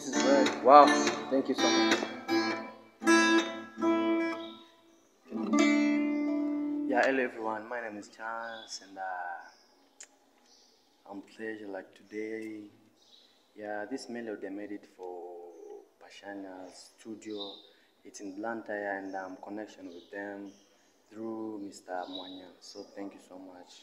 This is wow. Thank you so much. Yeah, hello everyone. My name is Charles, and uh, I'm pleasure like today. Yeah, this melody I made it for Pachanyas Studio. It's in Blantyre, and I'm connection with them through Mr. Mwanya. So thank you so much.